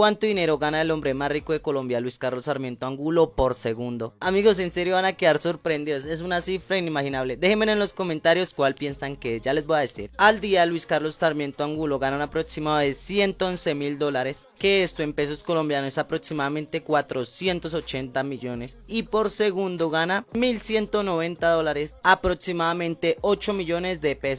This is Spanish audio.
cuánto dinero gana el hombre más rico de Colombia, Luis Carlos Sarmiento Angulo, por segundo. Amigos, en serio van a quedar sorprendidos, es una cifra inimaginable. Déjenme en los comentarios cuál piensan que es, ya les voy a decir. Al día, Luis Carlos Sarmiento Angulo gana un aproximado de 111 mil dólares, que esto en pesos colombianos es aproximadamente 480 millones. Y por segundo gana 1190 dólares, aproximadamente 8 millones de pesos.